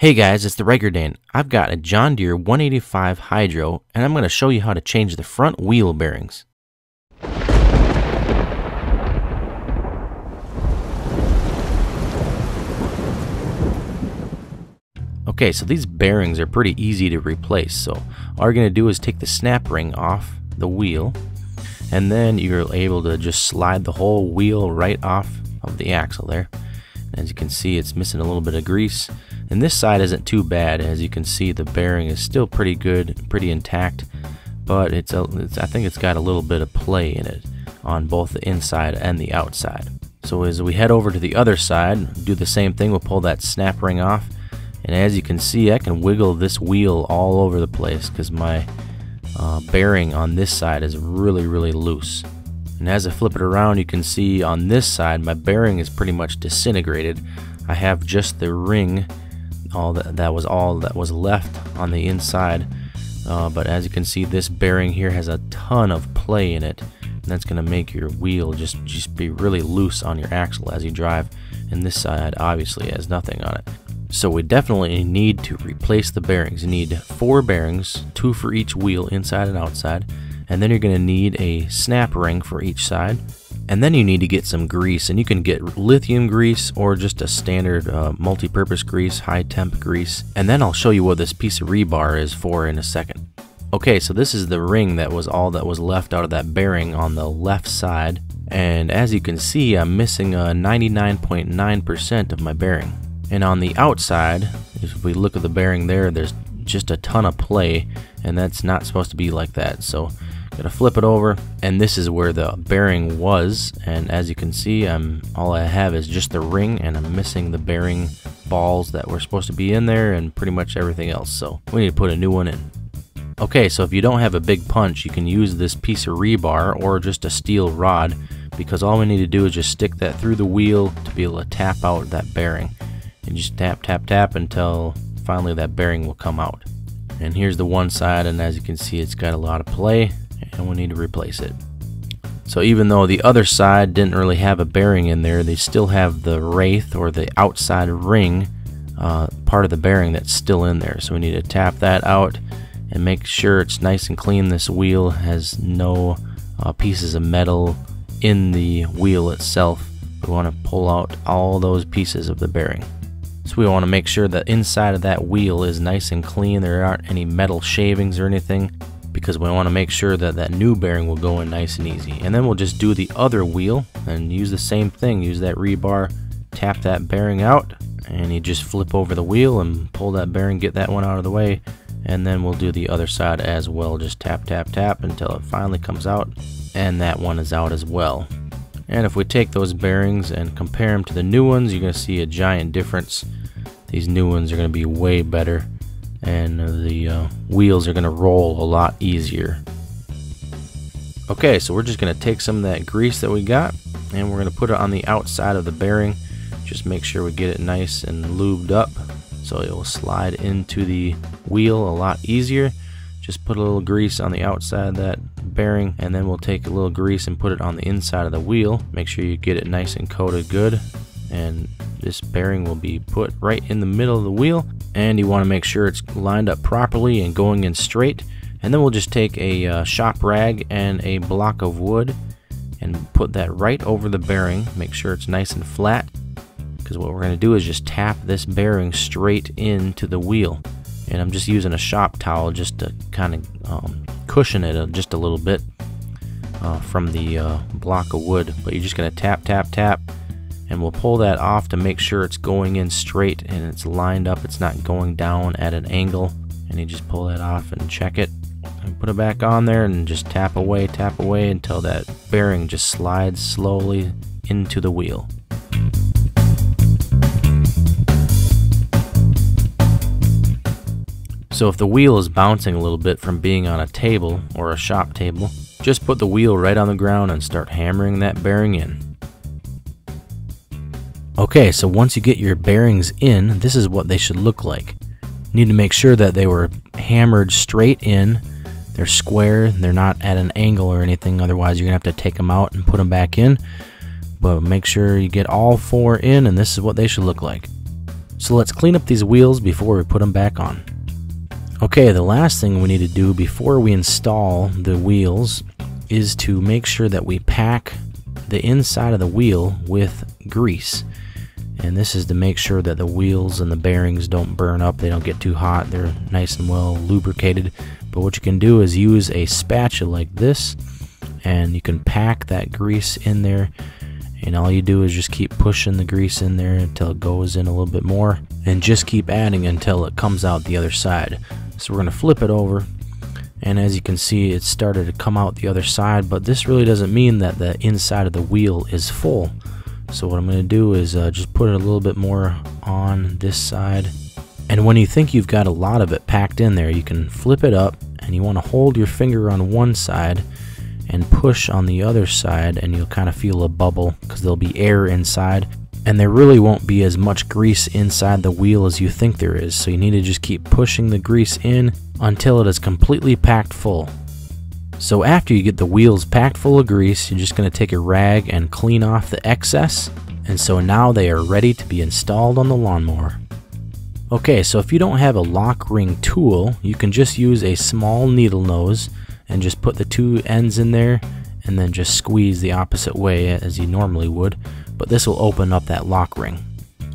Hey guys, it's the Ryker Dane. I've got a John Deere 185 Hydro, and I'm going to show you how to change the front wheel bearings. Okay, so these bearings are pretty easy to replace. So all you're going to do is take the snap ring off the wheel, and then you're able to just slide the whole wheel right off of the axle there. As you can see, it's missing a little bit of grease. And this side isn't too bad. As you can see, the bearing is still pretty good, pretty intact. But it's, a, it's I think it's got a little bit of play in it on both the inside and the outside. So as we head over to the other side, do the same thing. We'll pull that snap ring off. And as you can see, I can wiggle this wheel all over the place because my uh, bearing on this side is really, really loose. And as I flip it around, you can see on this side, my bearing is pretty much disintegrated. I have just the ring, all that, that was all that was left on the inside. Uh, but as you can see, this bearing here has a ton of play in it. And that's going to make your wheel just, just be really loose on your axle as you drive. And this side obviously has nothing on it. So we definitely need to replace the bearings. You need four bearings, two for each wheel inside and outside and then you're going to need a snap ring for each side. And then you need to get some grease and you can get lithium grease or just a standard uh, multi-purpose grease high temp grease. And then I'll show you what this piece of rebar is for in a second. Okay so this is the ring that was all that was left out of that bearing on the left side. And as you can see I'm missing a 99.9% of my bearing. And on the outside if we look at the bearing there there's just a ton of play and that's not supposed to be like that. So Gonna flip it over, and this is where the bearing was. And as you can see, I'm all I have is just the ring, and I'm missing the bearing balls that were supposed to be in there, and pretty much everything else. So we need to put a new one in. Okay, so if you don't have a big punch, you can use this piece of rebar or just a steel rod because all we need to do is just stick that through the wheel to be able to tap out that bearing. And just tap, tap, tap until finally that bearing will come out. And here's the one side, and as you can see, it's got a lot of play and we need to replace it. So even though the other side didn't really have a bearing in there, they still have the wraith or the outside ring uh, part of the bearing that's still in there. So we need to tap that out and make sure it's nice and clean. This wheel has no uh, pieces of metal in the wheel itself. We want to pull out all those pieces of the bearing. So we want to make sure that inside of that wheel is nice and clean. There aren't any metal shavings or anything because we want to make sure that that new bearing will go in nice and easy. And then we'll just do the other wheel and use the same thing. Use that rebar, tap that bearing out, and you just flip over the wheel and pull that bearing, get that one out of the way. And then we'll do the other side as well. Just tap, tap, tap until it finally comes out. And that one is out as well. And if we take those bearings and compare them to the new ones, you're going to see a giant difference. These new ones are going to be way better and the uh, wheels are going to roll a lot easier. Okay, so we're just going to take some of that grease that we got and we're going to put it on the outside of the bearing. Just make sure we get it nice and lubed up so it will slide into the wheel a lot easier. Just put a little grease on the outside of that bearing and then we'll take a little grease and put it on the inside of the wheel. Make sure you get it nice and coated good and this bearing will be put right in the middle of the wheel and you want to make sure it's lined up properly and going in straight. And then we'll just take a uh, shop rag and a block of wood and put that right over the bearing. Make sure it's nice and flat because what we're going to do is just tap this bearing straight into the wheel. And I'm just using a shop towel just to kind of um, cushion it just a little bit uh, from the uh, block of wood. But you're just going to tap tap tap and we'll pull that off to make sure it's going in straight and it's lined up. It's not going down at an angle. And you just pull that off and check it and put it back on there and just tap away tap away until that bearing just slides slowly into the wheel. So if the wheel is bouncing a little bit from being on a table or a shop table just put the wheel right on the ground and start hammering that bearing in Okay, so once you get your bearings in, this is what they should look like. You need to make sure that they were hammered straight in. They're square, they're not at an angle or anything, otherwise you're going to have to take them out and put them back in. But make sure you get all four in, and this is what they should look like. So let's clean up these wheels before we put them back on. Okay, the last thing we need to do before we install the wheels is to make sure that we pack the inside of the wheel with grease. And this is to make sure that the wheels and the bearings don't burn up, they don't get too hot, they're nice and well lubricated. But what you can do is use a spatula like this and you can pack that grease in there. And all you do is just keep pushing the grease in there until it goes in a little bit more. And just keep adding until it comes out the other side. So we're going to flip it over. And as you can see it started to come out the other side. But this really doesn't mean that the inside of the wheel is full so what I'm going to do is uh, just put it a little bit more on this side. And when you think you've got a lot of it packed in there you can flip it up and you want to hold your finger on one side and push on the other side and you'll kind of feel a bubble because there'll be air inside. And there really won't be as much grease inside the wheel as you think there is. So you need to just keep pushing the grease in until it is completely packed full. So after you get the wheels packed full of grease you're just going to take a rag and clean off the excess. And so now they are ready to be installed on the lawnmower. Okay, so if you don't have a lock ring tool, you can just use a small needle nose and just put the two ends in there and then just squeeze the opposite way as you normally would. But this will open up that lock ring.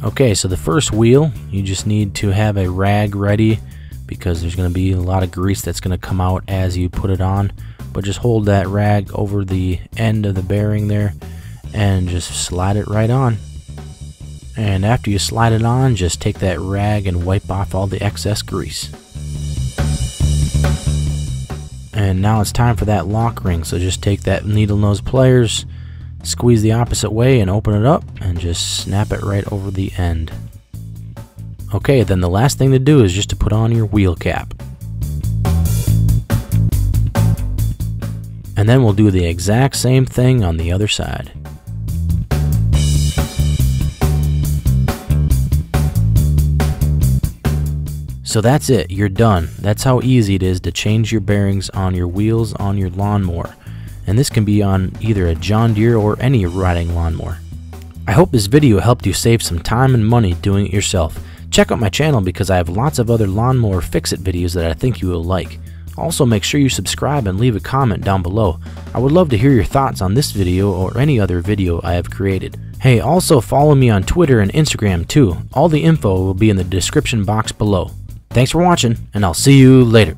Okay so the first wheel you just need to have a rag ready because there's going to be a lot of grease that's going to come out as you put it on but just hold that rag over the end of the bearing there and just slide it right on and after you slide it on just take that rag and wipe off all the excess grease and now it's time for that lock ring. So just take that needle nose pliers, squeeze the opposite way and open it up and just snap it right over the end. Okay, then the last thing to do is just to put on your wheel cap. And then we'll do the exact same thing on the other side. So that's it, you're done. That's how easy it is to change your bearings on your wheels on your lawnmower. And this can be on either a John Deere or any riding lawnmower. I hope this video helped you save some time and money doing it yourself. Check out my channel because I have lots of other lawnmower fix-it videos that I think you will like. Also make sure you subscribe and leave a comment down below. I would love to hear your thoughts on this video or any other video I have created. Hey, also follow me on Twitter and Instagram too. All the info will be in the description box below. Thanks for watching, and I'll see you later.